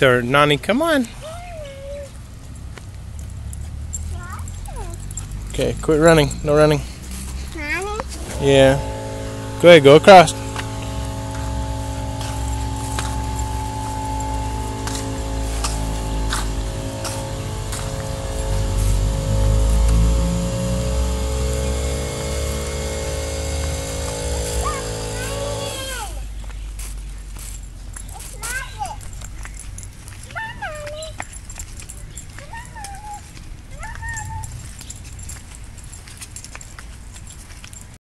Nani, come on. Okay, quit running. No running. Yeah. Go ahead, go across.